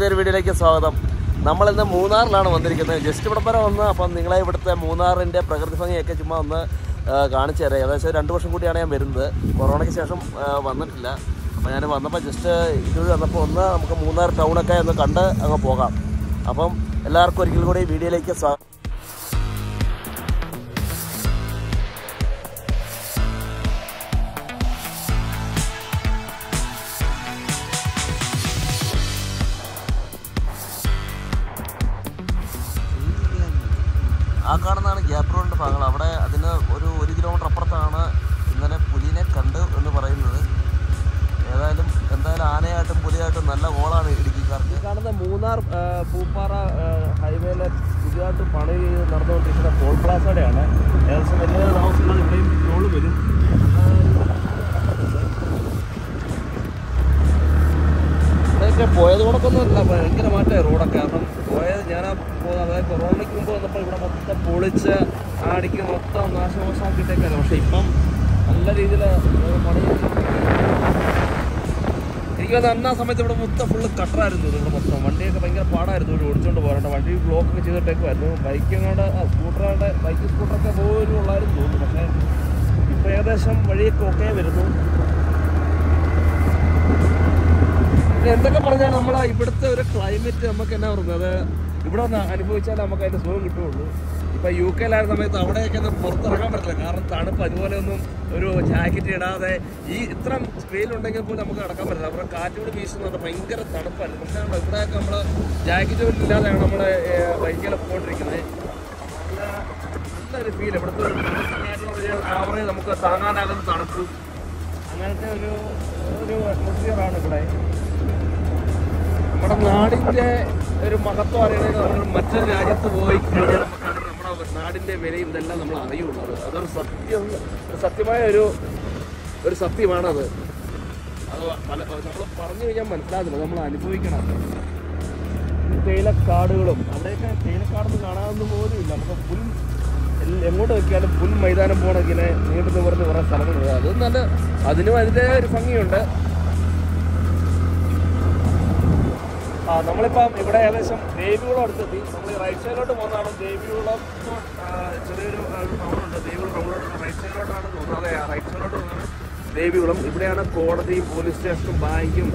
പുതിയൊരു വീഡിയോയിലേക്ക് സ്വാഗതം. നമ്മൾ ഇന്ന് മൂന്നാറിലാണ് വന്നിരിക്കുന്നത്. ജസ്റ്റ് ഇവിടെ വരെ വന്ന് അപ്പം നിങ്ങളെ ഇവിടുത്തെ മൂന്നാറിന്റെ പ്രകൃതി ഭംഗിയൊക്കെ ചുമ്മാ ഒന്ന് കാണിച്ചു തരാം. ഏകദേശം രണ്ട് വർഷം കൂടിയാണ് ഞാൻ വരുന്നത്. കൊറോണയ്ക്ക് ശേഷം വന്നിട്ടില്ല. അപ്പോൾ ഞാൻ വന്നപ്പോൾ ജസ്റ്റ് ഇതുവഴി വന്നപ്പോൾ ഒന്ന് നമുക്ക് മൂന്നാർ ടൗണൊക്കെ ഒന്ന് കണ്ട് അങ്ങ് പോകാം. അപ്പം എല്ലാവർക്കും ഒരിക്കൽ കൂടി വീഡിയോയിലേക്ക് സ്വാഗതം പ്ലാസയുടെയാണ് ഏകദേശം വലിയ താമസങ്ങൾ ഇവിടെയും ട്രോൾ വരും. പോയത് പോയത് ഒന്നും ഇല്ല ഭയങ്കര മാറ്റമായി റോഡൊക്കെ കാരണം പോയത് ആ പോകുന്നത് അതായത് കൊറോണയ്ക്ക് മുമ്പ് വന്നപ്പോൾ ഇവിടെ മൊത്തം പൊളിച്ച് ആടിക്ക് മൊത്തം നാശമോശമാക്കിയിട്ടേക്കാണ് പക്ഷെ ഇപ്പം നല്ല രീതിയിൽ പണി എനിക്ക് തോന്നുന്നു അന്ന് ആ സമയത്ത് ഇവിടെ മൊത്തം ഫുള്ള് കട്ടറായിരുന്നു ഇവിടെ മൊത്തം വണ്ടിയൊക്കെ ഭയങ്കര പാടായിരുന്നു. ഇവിടെ ഓടിച്ചുകൊണ്ട് പോകാറുണ്ട് വണ്ടി ബ്ലോക്ക് ഒക്കെ ചെയ്തിട്ടേക്കുമായിരുന്നു ആ സ്കൂട്ടറുടെ ബൈക്ക് സ്കൂട്ടറൊക്കെ പോലും ഉള്ളായിരുന്നു തോന്നുന്നു. പക്ഷേ ഇപ്പോൾ ഏകദേശം വഴിയൊക്കെ ഓക്കെ വരുന്നു. എന്തൊക്കെ പറഞ്ഞാൽ നമ്മളെ ഇവിടുത്തെ ഒരു ക്ലൈമറ്റ് നമുക്ക് എന്നാ പറയുന്നത് ഇവിടെ ഒന്ന് അനുഭവിച്ചാൽ നമുക്ക് അതിന്റെ സുഖം കിട്ടുള്ളൂ ഇപ്പൊ യു കെയിലായ സമയത്ത് അവിടെയൊക്കെ ഒന്നും പുറത്തിറങ്ങാൻ പറ്റില്ല. കാരണം തണുപ്പ് അതുപോലെ ഒന്നും ഒരു ജാക്കറ്റ് ഇടാതെ ഈ ഇത്ര വെയിലുണ്ടെങ്കിൽ പോലും നമുക്ക് നടക്കാൻ പറ്റില്ല. അവിടെ കാറ്റോട് വീശുന്നുണ്ട് ഭയങ്കര തണുപ്പായിരുന്നു പക്ഷേ ഇവിടെയൊക്കെ നമ്മൾ ജാക്കറ്റ് പോലും ഇല്ലാതെയാണ് നമ്മൾ ബൈക്കിൽ പോയിട്ടിരിക്കുന്നത്. നല്ല നല്ലൊരു ഫീൽ ഇവിടുത്തെ ഒരു ആവറേജ് നമുക്ക് താങ്ങാനാകുന്ന തണുപ്പ്. അങ്ങനത്തെ ഒരു ഒരു അറ്റ്മോസ്ഫിയറാണ് ഇവിടെ. നമ്മുടെ നാടിന്റെ ഒരു മഹത്വം അറിയണമെങ്കിൽ നമ്മൾ മറ്റൊരു രാജ്യത്ത് പോയി കഴിഞ്ഞാൽ നാടിന്റെ വിലയും ഇതെല്ലാം നമ്മൾ അറിയുള്ളത് അതൊരു സത്യം സത്യമായ ഒരു ഒരു സത്യമാണത്. അത് നമ്മൾ പറഞ്ഞു കഴിഞ്ഞാൽ മനസ്സിലാകുന്നത് നമ്മൾ അനുഭവിക്കണം. തേയിലക്കാടുകളും അവിടെയൊക്കെ തേയിലക്കാടൊന്നും കാണാമെന്ന് പോലും ഇല്ല. നമുക്ക് പുൽ എങ്ങോട്ട് നോക്കിയാലും പുൽ മൈതാനം പോകണമെങ്കിൽ ഇങ്ങനെ നീണ്ടു നിവർന്ന് കുറേ സ്ഥലങ്ങളുണ്ട്. അത് നല്ല അതിനും അതിന്റെതായ ഒരു ഭംഗിയുണ്ട്. നമ്മളിപ്പം ഇവിടെ ഏകദേശം ദേവികുളം അടുത്തെത്തി. നമ്മൾ റൈറ്റ് സൈഡിലോട്ട് പോകുന്നതാണ് ദേവികുളം ചെറിയൊരു ടൗണുണ്ട് ദേവികുളം ടൗണിലോട്ട് റൈറ്റ് സൈഡിലോട്ടാണ് തോന്നുന്നത്. അതെ റൈറ്റ് സൈഡിലോട്ട് പോകുന്നത് ദേവികുളം. ഇവിടെയാണ് കോടതിയും പോലീസ് സ്റ്റേഷനും ബാങ്കും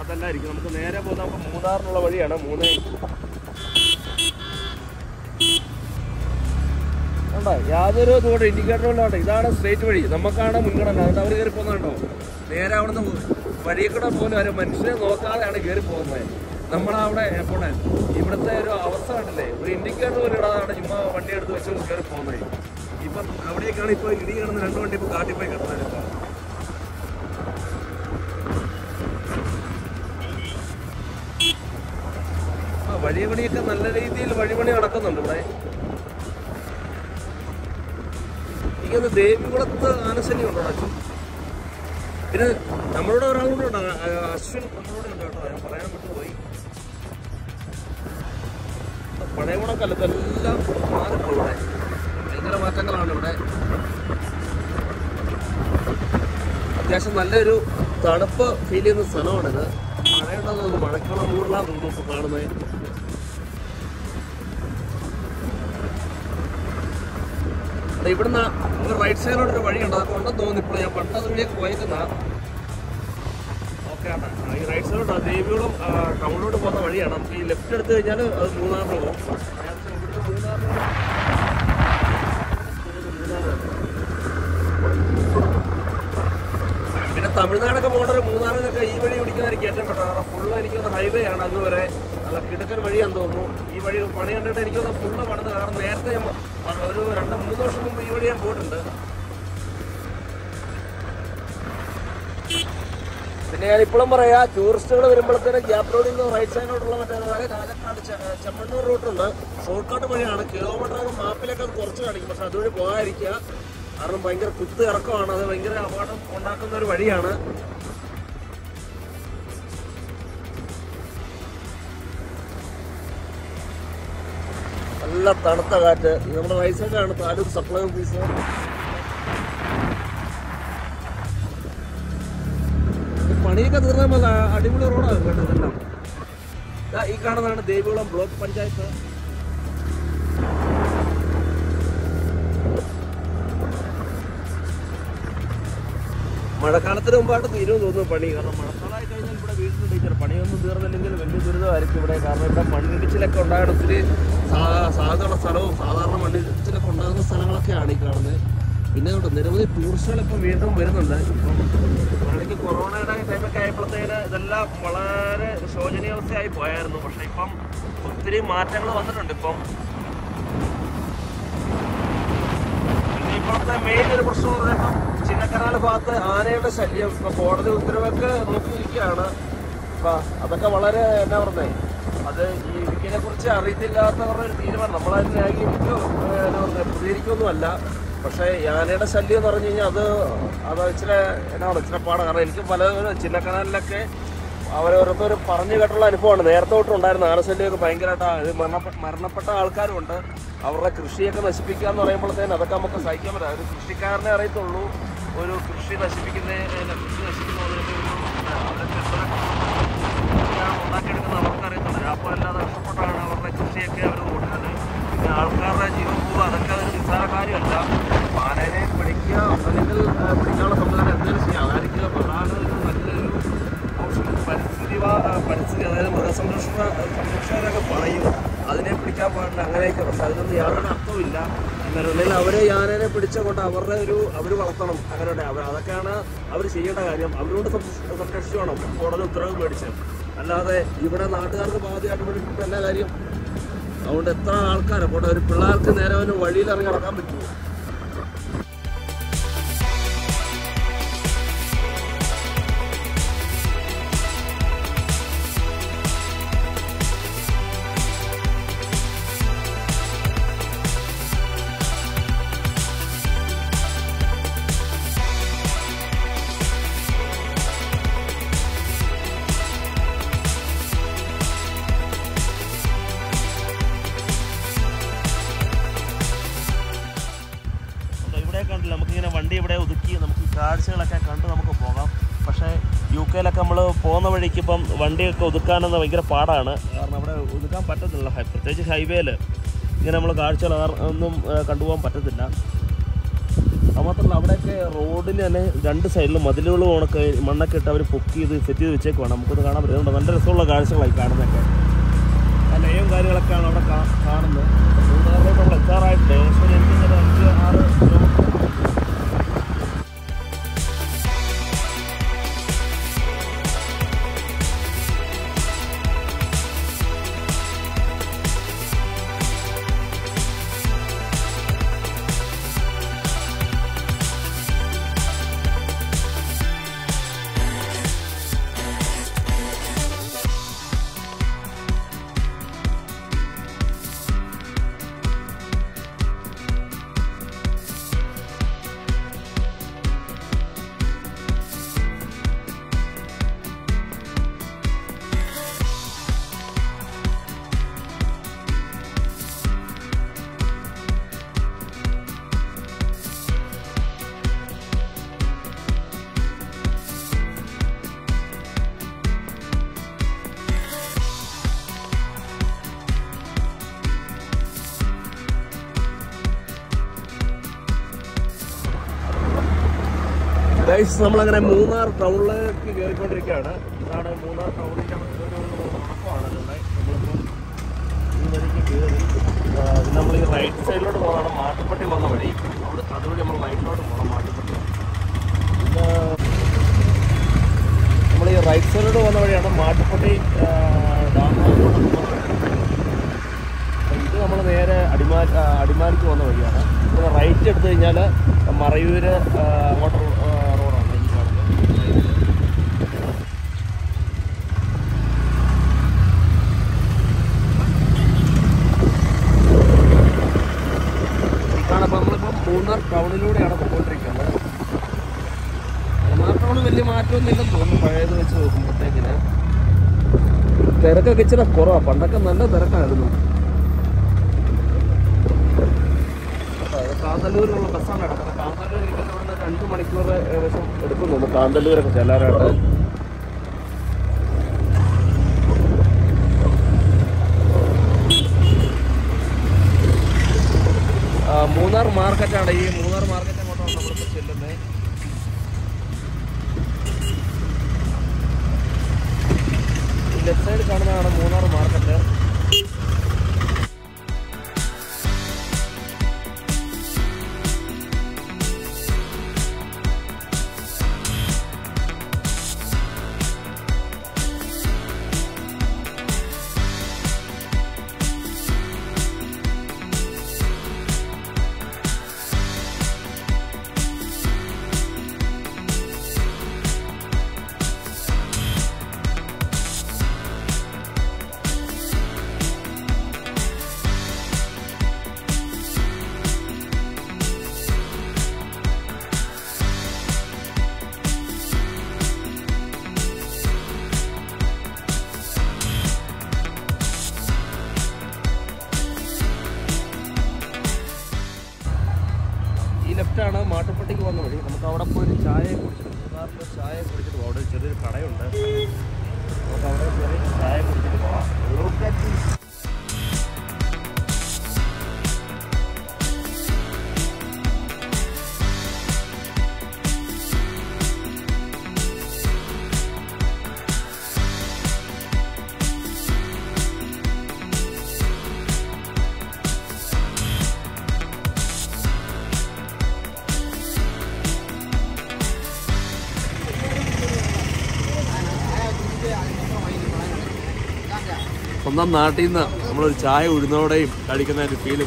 അതെല്ലാം ആയിരിക്കും നമുക്ക് നേരെ പോകുന്ന നമുക്ക് മൂന്നാറിനുള്ള വഴിയാണ്. മൂന്ന് കണ്ടോ? യാതൊരു ഇതുകൊണ്ട് ഇൻഡിക്കേറ്ററും ഇല്ലാണ്ട്. ഇതാണ് സ്ട്രേറ്റ് വഴി. നമുക്കാണ് മുൻഗണന. അതുകൊണ്ട് അവർ കയറി പോകുന്നുണ്ടോ നേരെ അവിടുന്ന് വഴിയിൽ കൂടെ പോലും ഒരു മനുഷ്യനെ നോക്കാതെയാണ് കയറി പോകുന്നത്. നമ്മളവിടെ പോണേ ഇവിടുത്തെ ഒരു അവസ്ഥ കണ്ടില്ലേ? ഒരു ഇൻഡിക്കേറ്റർ പോലും ഇടാതാണ് ചുമ്മാ വണ്ടി എടുത്ത് വെച്ച് കയറി പോകുന്നത് ഇപ്പം അവിടേക്കാണ് ഇപ്പോൾ ഇടി കിടന്ന് രണ്ട് വണ്ടി ഇപ്പോൾ കാട്ടിപ്പോയി കിടന്നത് ആ വഴിപണിയൊക്കെ നല്ല രീതിയിൽ വഴിപണി നടക്കുന്നുണ്ട് ഇവിടെ. ഇങ്ങനെ ദേവികുളത്ത് ആനശല്യം ഉണ്ടോ? അച്ഛൻ പിന്നെ നമ്മളോട് ഒരാളോട് ഉണ്ടോ അശ്വിൻ പഴയകുളം കല്ലത്തെല്ലാം മാറിപ്പോ ഇവിടെ. ഭയങ്കര മാറ്റങ്ങളാണ് ഇവിടെ. അത്യാവശ്യം നല്ലൊരു തണുപ്പ് ഫീൽ ചെയ്യുന്ന സ്ഥലമാണിത് മഴയുണ്ടെന്ന് തോന്നുന്നു. മഴക്കുള്ള മൂടലാ തോന്നുന്നു ഇപ്പോൾ കാണുന്നത്. ഇവിടുന്ന് റൈറ്റ് സൈഡിലോട്ട് ഒരു വഴിയുണ്ട് അതുകൊണ്ടെന്ന് തോന്നുന്നു ഇപ്പോൾ ഞാൻ പണ്ട് അത് വഴിയൊക്കെ പോയേക്കുന്ന. ഈ റൈറ്റ് സൈഡ് ദേവിയോളം ടൗണിലോട്ട് പോകുന്ന വഴിയാണ്. ഈ ലെഫ്റ്റ് എടുത്തു കഴിഞ്ഞാൽ അത് മൂന്നാറിന് പോകും. പിന്നെ തമിഴ്നാടൊക്കെ പോകേണ്ട ഒരു മൂന്നാറിനൊക്കെ ഈ വഴി പിടിക്കുന്നതായിരിക്കും ഏറ്റവും പെട്ടെന്ന്. ഫുള്ള് എനിക്ക് തോന്നുന്നു ഹൈവേ ആണ് അതുവരെ. വരെ നല്ല കിടക്കൻ വഴിയാന്ന് തോന്നുന്നു. ഈ വഴി പണി കണ്ടിട്ട് എനിക്കൊന്ന് ഫുള്ള് പണിത് കാരണം നേരത്തെ ഒരു രണ്ട് മൂന്ന് വർഷം മുമ്പ് ഈ വഴി ഞാൻ പോയിട്ടുണ്ട്. പിന്നെ ഞാൻ ഇപ്പോഴും പറയാ ടൂറിസ്റ്റുകൾ വരുമ്പോഴത്തേനും ഗ്യാപ് റോഡിൽ നിന്ന് റൈറ്റ് സൈഡിലോട്ടുള്ള മറ്റേ കാലക്കാട് ചെമ്മണ്ണൂർ റൂട്ടുണ്ട്. ഷോർട്ട് കട്ട് വഴിയാണ് കിലോമീറ്റർ മാപ്പിലൊക്കെ കുറച്ച് കാണിക്കും. പക്ഷെ അതുവഴി പോകാതിരിക്കുക. കാരണം ഭയങ്കര കുത്ത് ഇറക്കമാണ്. അത് ഭയങ്കര അപകടം ഉണ്ടാക്കുന്ന ഒരു വഴിയാണ്. നല്ല തണുത്ത കാറ്റ്. നമ്മുടെ സൈഡിലാണ് താലൂക്ക് സപ്ലൈ ഓഫീസ് പണിയൊക്കെ തീർന്നാൽ അടിപൊളി റോഡാണ് കേട്ടോ ഈ കാണുന്നതാണ് ദേവികുളം ബ്ലോക്ക് പഞ്ചായത്ത്. മഴക്കാലത്തിന് മുമ്പായിട്ട് തീരുമെന്ന് തോന്നുന്നു പണി. കാരണം മഴക്കാലമായി കഴിഞ്ഞാൽ ഇവിടെ വീട്ടിൽ ടീച്ചർ. പണിയൊന്നും തീർന്നില്ലെങ്കിൽ വലിയ ദുരിതമായിരിക്കും ഇവിടെ. കാരണം ഇവിടെ മണ്ണിടിച്ചിലൊക്കെ ഉണ്ടായത് ഒത്തിരി സാധാരണ സ്ഥലവും സാധാരണ മണ്ണിടിച്ചിലൊക്കെ ഉണ്ടാകുന്ന സ്ഥലങ്ങളൊക്കെയാണ് ഈ കാണുന്നത്. പിന്നെ നിരവധി ടൂറിസ്റ്റുകൾ ഇപ്പം വീണ്ടും വരുന്നുണ്ട്. ഇപ്പം എനിക്ക് കൊറോണയുടെ ടൈമൊക്കെ ആയപ്പോഴത്തേന് ഇതെല്ലാം വളരെ ശോചനീയാവസ്ഥയായി പോയായിരുന്നു. പക്ഷെ ഇപ്പം ഒത്തിരി മാറ്റങ്ങൾ വന്നിട്ടുണ്ട് ഇപ്പം. പിന്നെ ഇപ്പോഴത്തെ മെയിൻ ഒരു പ്രശ്നം എന്ന് പറയുമ്പം ചിന്നക്കനാൽ ഭാഗത്ത് ആനയുടെ ശല്യം. ഇപ്പൊ കോടതി ഉത്തരവൊക്കെ നോക്കിയിരിക്കുകയാണ്. അതൊക്കെ വളരെ എന്നാ പറഞ്ഞേ അത് ഈ ഇടുക്കിനെ കുറിച്ച് അറിയത്തില്ലാത്തവരുടെ ഒരു തീരുമാനം. നമ്മളതിനായി പ്രതികരിക്കൊന്നുമല്ല പക്ഷേ യാനയുടെ ശല്യം എന്ന് പറഞ്ഞു കഴിഞ്ഞാൽ അത് അത് ഇച്ചിരി എന്നാണ് ഇച്ചിരി പാടാണ് കാരണം എനിക്ക് പല ചിന്നക്കനാലിലൊക്കെ അവരോരോരുത്തർ പറഞ്ഞു കേട്ടുള്ള അനുഭവമാണ്. നേരത്തെ തൊട്ടുണ്ടായിരുന്ന. ആനശല്യമൊക്കെ ഇത് മരണപ്പെട്ട മരണപ്പെട്ട ആൾക്കാരുണ്ട് അവരുടെ കൃഷിയൊക്കെ നശിപ്പിക്കുക എന്ന് പറയുമ്പോഴത്തേന് അതൊക്കെ നമുക്ക് സഹിക്കാൻ പറ്റില്ല. ഒരു കൃഷിക്കാരനെ അറിയത്തുള്ളൂ. ഒരു കൃഷി നശിപ്പിക്കുന്ന കൃഷി നശിക്കുന്ന അതിന്റെ ഒരു അവരൊക്കെ എത്ര ഞാൻ ഉണ്ടാക്കിയെടുക്കുന്ന അവർക്ക് അറിയത്തുള്ളൂ. അപ്പോൾ അല്ലാതെ നഷ്ടപ്പെട്ടാണ് അവരുടെ കൃഷിയൊക്കെ അവർ ഓടുന്നത് പിന്നെ ആൾക്കാരുടെ അതായത് മൃഗസംരക്ഷണ സംരക്ഷകരൊക്കെ പറയും. അതിനെ പിടിക്കാൻ പാടില്ല അങ്ങനെയൊക്കെ. പക്ഷെ അതിനൊന്നും യാതൊരു അർത്ഥമില്ല എന്നാലും അല്ലെങ്കിൽ അവരെ യാനനെ പിടിച്ചുകൊണ്ട് അവരുടെ ഒരു അവർ വളർത്തണം. അങ്ങനെ അവർ അതൊക്കെയാണ് അവർ ചെയ്യേണ്ട കാര്യം. അവരോട് സംരക്ഷിക്കണം കോടതി ഉത്തരവ് മേടിച്ച്. അല്ലാതെ ഇവിടെ നാട്ടുകാർക്ക് ബാധ്യമായിട്ട് പിടിക്കുന്ന എല്ലാ കാര്യം? അതുകൊണ്ട് എത്ര ആൾക്കാരെ പോട്ടെ ഒരു പിള്ളേർക്ക് നേരെ വഴിയിൽ ഇറങ്ങി നടക്കാൻ പറ്റുമോ? കാഴ്ചകളൊക്കെ കണ്ട് നമുക്ക് പോകാം. പക്ഷേ യു കെയിലൊക്കെ നമ്മൾ പോകുന്ന വഴിക്ക് ഇപ്പം വണ്ടിയൊക്കെ ഒതുക്കാനെന്ന് ഭയങ്കര പാടാണ്. കാരണം അവിടെ ഒതുക്കാൻ പറ്റത്തില്ല. പ്രത്യേകിച്ച് ഹൈവേയിൽ ഇങ്ങനെ നമ്മൾ കാഴ്ചകൾ ഒന്നും കണ്ടുപോകാൻ പറ്റത്തില്ല. അത് മാത്രമല്ല അവിടെയൊക്കെ റോഡിന് തന്നെ രണ്ട് സൈഡിലും മതിലുകളും ഉണക്ക് മണ്ണൊക്കെ ഇട്ട് അവർ പൊക്ക് ചെയ്ത് സെറ്റ് ചെയ്ത് വെച്ചേക്കുവാണ്. നമുക്കൊന്ന് കാണാൻ പറ്റുന്നുണ്ട് നല്ല രസമുള്ള കാഴ്ചകളായി കാണുന്നതൊക്കെ. ആ ലയവും കാര്യങ്ങളൊക്കെയാണ് അവിടെ കാണുന്നത്. നമ്മൾ എത്താറായിട്ടുണ്ട്. ഏകദേശം എനിക്ക് അഞ്ച് ആറ് കിലോമീറ്റർ ഗൈസ് നമ്മളങ്ങനെ മൂന്നാർ ടൗണിലേക്ക് കയറിക്കൊണ്ടിരിക്കുകയാണ് ഇതാണ് മൂന്നാർ പിന്നെ നമ്മൾ ഈ റൈറ്റ് സൈഡിലോട്ട് പോകുന്നതാണ് മാട്ടുപ്പെട്ടി വന്ന വഴി. അവിടെ അതുവഴി നമ്മൾ റൈറ്റിലോട്ട് പോകണം മാട്ടുപ്പെട്ടി. നമ്മൾ ഈ റൈറ്റ് സൈഡിലോട്ട് പോകുന്ന വഴിയാണ് മാട്ടുപ്പെട്ടി ഡാമിലോട്ട് ഇത് നമ്മൾ നേരെ അടിമാ അടിമാലിക്ക് പോകുന്ന വഴിയാണ്. റൈറ്റ് എടുത്തു കഴിഞ്ഞാൽ മറയൂര് ആ, തിരക്കൊക്കെ ഇച്ചിരി കുറവാണ് പണ്ടൊക്കെ നല്ല തിരക്കായിരുന്നു. കാന്തല്ലൂരിലുള്ള ബസ്സാണ് കിടക്കുന്നത് കാന്തല്ലൂർ ഇവിടുന്ന് രണ്ട് മണിക്കൂർ ഏകദേശം എടുക്കുന്നുണ്ട് കാന്തല്ലൂരൊക്കെ ചെല്ലാറായിട്ട്. മൂന്നാർ മാർക്കറ്റാണ് ഈ മൂന്നാർ മാർക്കറ്റ് ലെഫ്റ്റ് സൈഡ് കാണുന്നതാണ് മൂന്നാർ മാർക്കറ്റ് അവിടെ പോയി ഒരു ചായ കുടിച്ചിട്ട് മൂന്നാറിൽ ചായ കുടിച്ചിട്ട് അവിടെ ചെറിയൊരു കടയുണ്ട്. സ്വന്തം നാട്ടിൽ നിന്ന് നമ്മളൊരു ചായ ഉഴുന്നോടെയും കഴിക്കുന്ന ഒരു ഫീൽ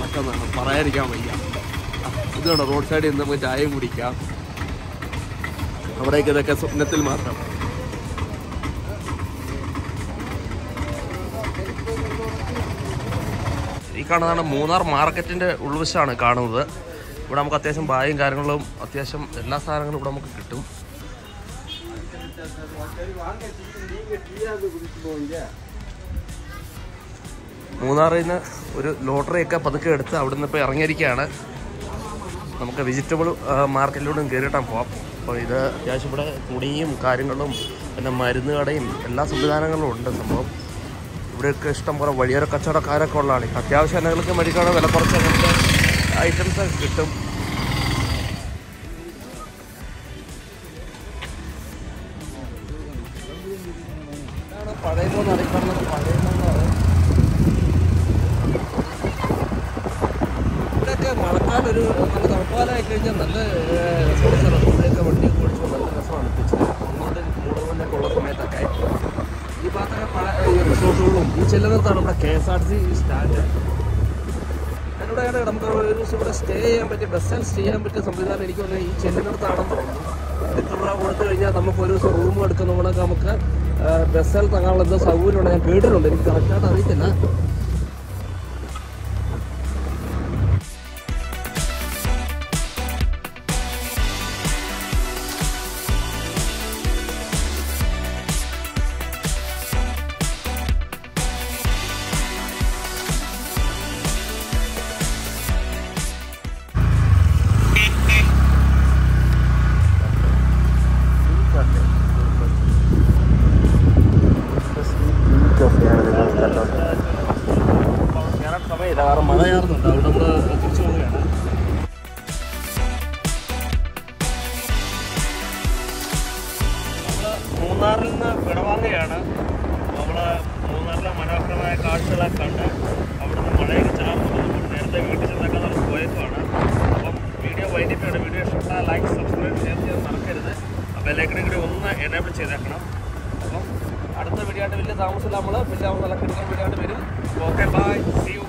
മറ്റൊന്നാണ് പറയാതിരിക്കാൻ വയ്യ. ഇതുകൊണ്ട് റോഡ് സൈഡിൽ നിന്ന് നമുക്ക് ചായയും കുടിക്കാം. അവിടേക്ക് ഇതൊക്കെ സ്വപ്നത്തിൽ മാത്രം. ഈ കാണുന്നതാണ് മൂന്നാർ മാർക്കറ്റിന്റെ ഉൾവശമാണ് കാണുന്നത്. ഇവിടെ നമുക്ക് അത്യാവശ്യം ബായും കാര്യങ്ങളും അത്യാവശ്യം എല്ലാ സാധനങ്ങളും ഇവിടെ നമുക്ക് കിട്ടും. മൂന്നാറിൽ നിന്ന് ഒരു ലോട്ടറി ഒക്കെ പതുക്കെ എടുത്ത് അവിടെ നിന്ന് ഇപ്പോൾ ഇറങ്ങിയിരിക്കുകയാണ്. നമുക്ക് വെജിറ്റബിൾ മാർക്കറ്റിലൂടെയും കയറിയിട്ടാൻ പോവാം. അപ്പോൾ ഇത് അത്യാവശ്യം ഇവിടെ തുണിയും കാര്യങ്ങളും പിന്നെ മരുന്ന് കടയും എല്ലാ സംവിധാനങ്ങളും ഉണ്ട് സംഭവം. ഇവിടെയൊക്കെ ഇഷ്ടം പോലെ വഴിയോര കച്ചവടക്കാരൊക്കെ ഉള്ളതാണ്. അത്യാവശ്യം എണ്ണകൾക്ക് മേടിക്കുകയാണെങ്കിൽ വില കുറച്ച് അങ്ങനത്തെ ഐറ്റംസ് കിട്ടും. ഇതാണ് പഴയമോന്ന് മഴക്കാലം ഒരു നല്ല തണുപ്പാലായി കഴിഞ്ഞാൽ നല്ല സ്ഥലം ഇവിടെയൊക്കെ വണ്ടിയൊക്കെ ഓടിച്ച് നല്ല രസമാണ്. പിച്ചിൽ അങ്ങോട്ട് മൂടുകൊണ്ടൊക്കെ ഉള്ള സമയത്തൊക്കെ ഈ ഭാഗത്തൊക്കെ പല റിസോർട്ടുകളും ഈ ചെല്ലുന്നിടത്താണ് നമ്മുടെ K S R C stand. അതിനോട് നമുക്ക് ഒരു ദിവസം ഇവിടെ സ്റ്റേ ചെയ്യാൻ പറ്റിയ ബസ്സിൽ സ്റ്റേ ചെയ്യാൻ പറ്റിയ സംവിധാനം എനിക്ക് തോന്നുന്നത് ഈ ചെല്ലുന്നിടത്താണെന്ന് തോന്നുന്നു. എത്ര രൂപ കൊടുത്തു കഴിഞ്ഞാൽ നമുക്ക് ഒരു ദിവസം റൂം എടുക്കുന്ന പോലൊക്കെ നമുക്ക് ബസ്സിൽ തങ്ങാനുള്ള എന്തോ സൗകര്യമുണ്ട്? ഞാൻ കേട്ടിട്ടുണ്ട്. എനിക്ക് കറക്റ്റായിട്ട് അറിയത്തില്ല. പോയപ്പോഴാണ് അപ്പം വീഡിയോ വൈകിട്ടാണ്. വീഡിയോ ഇഷ്ടപ്പെട്ടാൽ ലൈക്ക് സബ്സ്ക്രൈബ് ഷെയർ ചെയ്യാൻ മറക്കരുത്. അപ്പോൾ എല്ലാവരും കൂടി ഒന്ന് എനേബിൾ ചെയ്തേക്കണം. അപ്പം അടുത്ത വീഡിയോ ആയിട്ട് വലിയ താമസമില്ല നമ്മൾ വലിയ നല്ല കിട്ടുന്ന വീഡിയോ ആയിട്ട് വരും. Okay bye C U